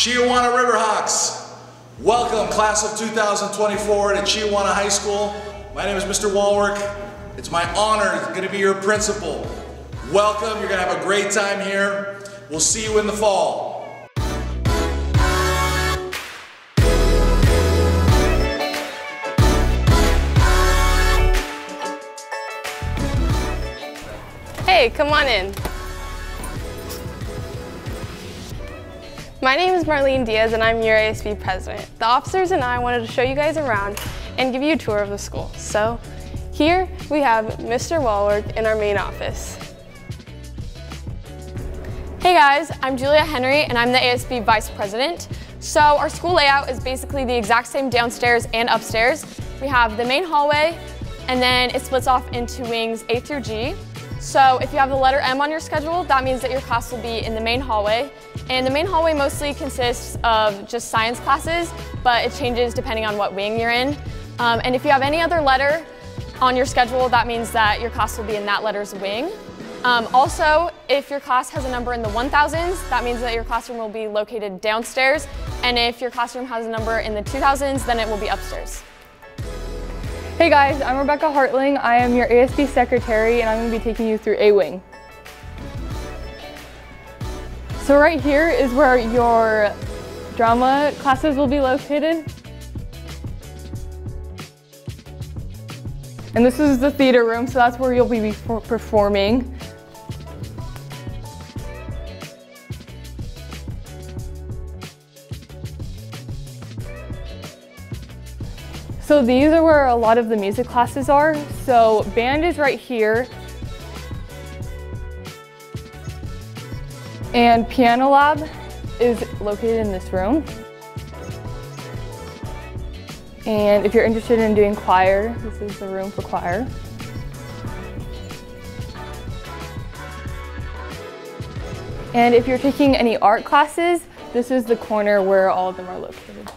Chiawana Riverhawks, welcome class of 2024 to Chiawana High School. My name is Mr. Walwork. It's my honor to be your principal. Welcome, you're going to have a great time here. We'll see you in the fall. Hey, come on in. My name is Marlene Diaz and I'm your ASB president. The officers and I wanted to show you guys around and give you a tour of the school. So here we have Mr. Walwork in our main office. Hey guys, I'm Julia Henry and I'm the ASB vice president. So our school layout is basically the exact same downstairs and upstairs. We have the main hallway and then it splits off into wings A through G. So if you have the letter M on your schedule, that means that your class will be in the main hallway. And the main hallway mostly consists of just science classes, but it changes depending on what wing you're in. Um, and if you have any other letter on your schedule, that means that your class will be in that letter's wing. Um, also, if your class has a number in the 1000s, that means that your classroom will be located downstairs. And if your classroom has a number in the 2000s, then it will be upstairs. Hey guys, I'm Rebecca Hartling. I am your ASB secretary and I'm going to be taking you through A-Wing. So right here is where your drama classes will be located. And this is the theater room, so that's where you'll be performing. So these are where a lot of the music classes are. So band is right here. And piano lab is located in this room. And if you're interested in doing choir, this is the room for choir. And if you're taking any art classes, this is the corner where all of them are located.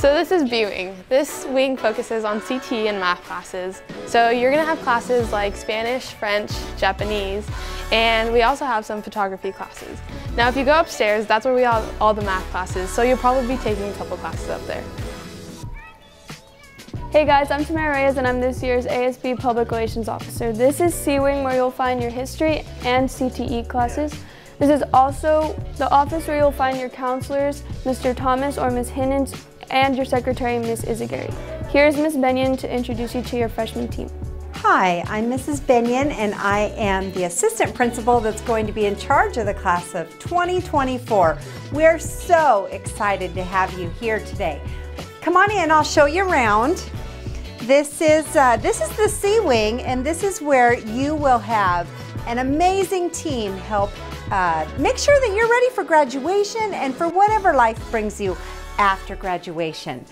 So this is B Wing. This wing focuses on CT and math classes. So you're gonna have classes like Spanish, French, Japanese, and we also have some photography classes. Now if you go upstairs, that's where we have all the math classes, so you'll probably be taking a couple classes up there. Hey guys, I'm Tamara Reyes and I'm this year's ASB Public Relations Officer. This is C-Wing where you'll find your history and CTE classes. This is also the office where you'll find your counselors, Mr. Thomas or Ms. Hinnans, and your secretary, Ms. Izagari. Here's Ms. Benyon to introduce you to your freshman team. Hi, I'm Mrs. Benyon and I am the assistant principal that's going to be in charge of the class of 2024. We're so excited to have you here today. Come on in, I'll show you around. This is, uh, this is the C-Wing and this is where you will have an amazing team help uh, make sure that you're ready for graduation and for whatever life brings you after graduation.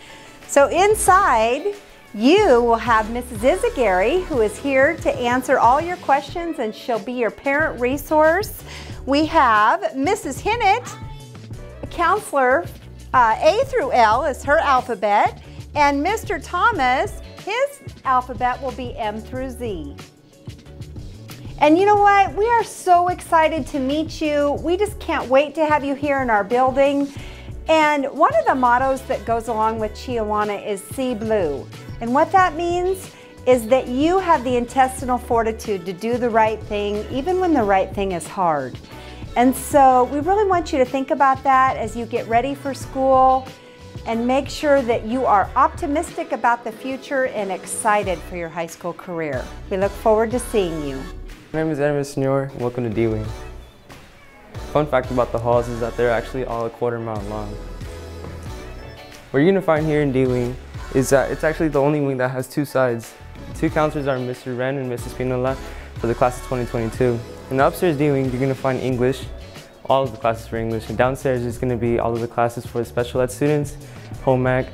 So inside, you will have Mrs. Izagari, who is here to answer all your questions and she'll be your parent resource. We have Mrs. Hinnett, a counselor, uh, A through L is her alphabet, and Mr. Thomas, his alphabet will be M through Z. And you know what? We are so excited to meet you. We just can't wait to have you here in our building. And one of the mottos that goes along with Chiawana is See Blue. And what that means is that you have the intestinal fortitude to do the right thing even when the right thing is hard. And so we really want you to think about that as you get ready for school and make sure that you are optimistic about the future and excited for your high school career. We look forward to seeing you. My name is Edmund Senor. Welcome to D-Wing. Fun fact about the halls is that they're actually all a quarter mile long. What you're gonna find here in D-Wing is that it's actually the only wing that has two sides. Two counselors are Mr. Wren and Mrs. Pinola for the class of 2022. In the upstairs D-Wing, you're gonna find English, all of the classes for English, and downstairs is gonna be all of the classes for the special ed students, home ec,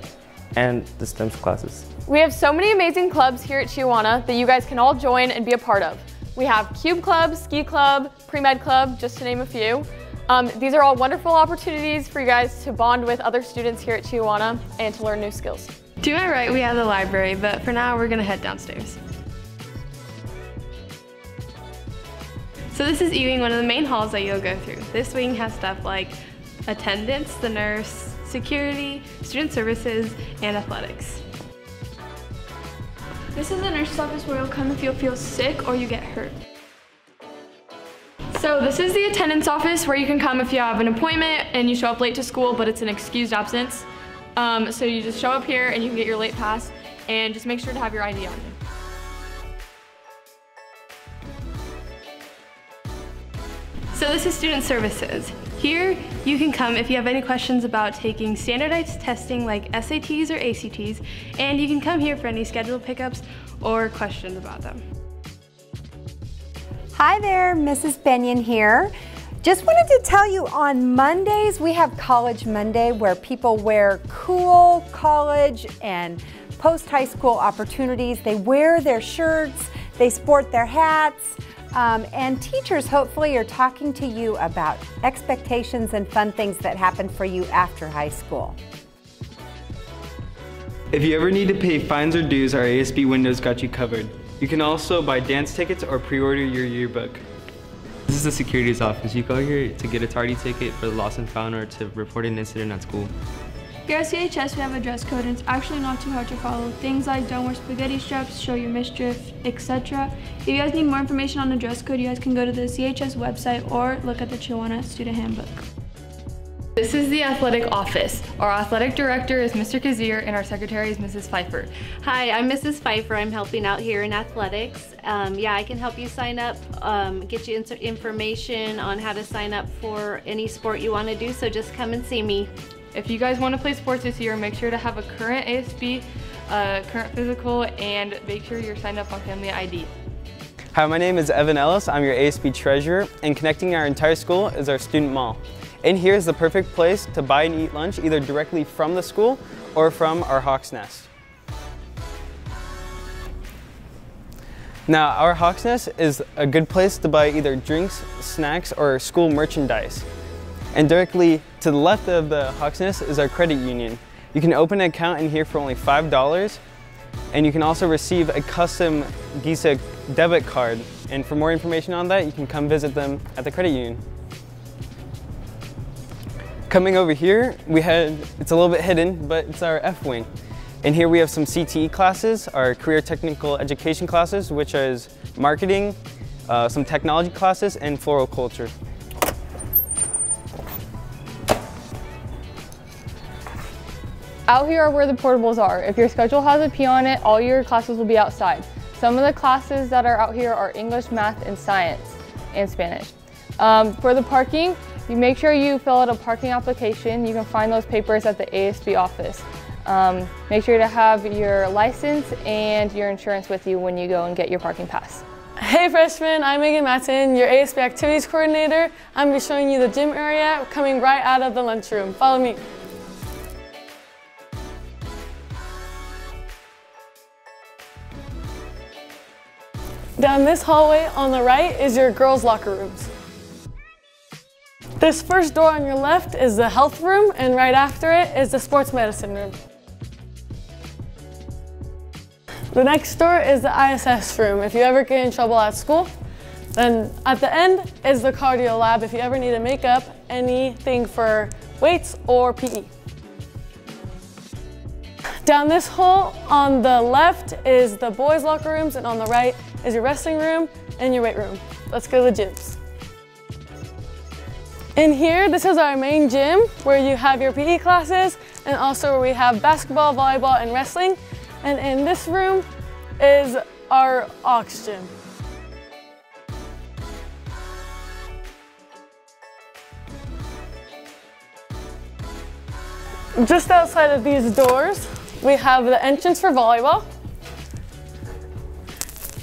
and the STEMS classes. We have so many amazing clubs here at Chiawana that you guys can all join and be a part of. We have Cube Club, Ski Club, Pre-Med Club, just to name a few. Um, these are all wonderful opportunities for you guys to bond with other students here at Chiawana and to learn new skills. To my right, we have the library, but for now, we're gonna head downstairs. So this is E-Wing, one of the main halls that you'll go through. This wing has stuff like attendance, the nurse, security, student services, and athletics. This is the nurse's office where you'll come if you feel sick or you get hurt. So this is the attendance office where you can come if you have an appointment and you show up late to school, but it's an excused absence. Um, so you just show up here and you can get your late pass and just make sure to have your ID on you. So this is student services. Here, you can come if you have any questions about taking standardized testing like SATs or ACTs, and you can come here for any scheduled pickups or questions about them. Hi there, Mrs. Benyon here. Just wanted to tell you on Mondays, we have College Monday where people wear cool college and post high school opportunities. They wear their shirts, they sport their hats, um, and teachers hopefully are talking to you about expectations and fun things that happen for you after high school. If you ever need to pay fines or dues, our ASB windows got you covered. You can also buy dance tickets or pre-order your yearbook. This is the securities office. You go here to get a tardy ticket for the lost and found or to report an incident at school. Here at CHS, we have a dress code, and it's actually not too hard to follow. Things like don't wear spaghetti straps, show your mischief, etc. If you guys need more information on the dress code, you guys can go to the CHS website or look at the Chiawana Student Handbook. This is the athletic office. Our athletic director is Mr. Kazir and our secretary is Mrs. Pfeiffer. Hi, I'm Mrs. Pfeiffer. I'm helping out here in athletics. Um, yeah, I can help you sign up, um, get you information on how to sign up for any sport you want to do, so just come and see me. If you guys want to play sports this year, make sure to have a current ASB, uh, current physical, and make sure you're signed up on Family ID. Hi, my name is Evan Ellis. I'm your ASB treasurer, and connecting our entire school is our student mall. In here is the perfect place to buy and eat lunch either directly from the school or from our Hawk's Nest. Now, our Hawk's Nest is a good place to buy either drinks, snacks, or school merchandise. And directly to the left of the Hawk's Nest is our credit union. You can open an account in here for only $5, and you can also receive a custom Visa debit card. And for more information on that, you can come visit them at the credit union. Coming over here, we had, it's a little bit hidden, but it's our F wing. And here we have some CTE classes, our career technical education classes, which is marketing, uh, some technology classes, and floriculture. Out here are where the portables are. If your schedule has a P on it, all your classes will be outside. Some of the classes that are out here are English, math, and science, and Spanish. Um, for the parking, you make sure you fill out a parking application. You can find those papers at the ASB office. Um, make sure to have your license and your insurance with you when you go and get your parking pass. Hey freshmen, I'm Megan Matton, your ASB activities coordinator. I'm going to be showing you the gym area coming right out of the lunchroom. Follow me. Down this hallway on the right is your girls' locker rooms. This first door on your left is the health room, and right after it is the sports medicine room. The next door is the ISS room. If you ever get in trouble at school, then at the end is the cardio lab if you ever need to make up anything for weights or PE. Down this hole on the left is the boys locker rooms and on the right is your wrestling room and your weight room. Let's go to the gyms. In here, this is our main gym where you have your PE classes and also where we have basketball, volleyball, and wrestling. And in this room is our aux gym. Just outside of these doors, we have the entrance for volleyball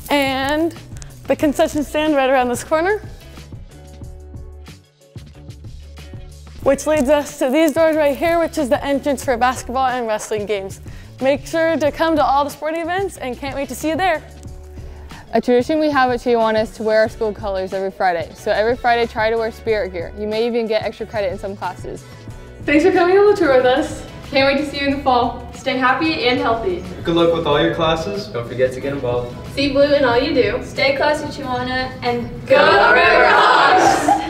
and the concession stand right around this corner. which leads us to these doors right here, which is the entrance for basketball and wrestling games. Make sure to come to all the sporting events and can't wait to see you there. A tradition we have at Chiawana is to wear our school colors every Friday. So every Friday, try to wear spirit gear. You may even get extra credit in some classes. Thanks for coming on the tour with us. Can't wait to see you in the fall. Stay happy and healthy. Good luck with all your classes. Don't forget to get involved. See blue in all you do. Stay classy, Chiawana, and go, go River Hawks!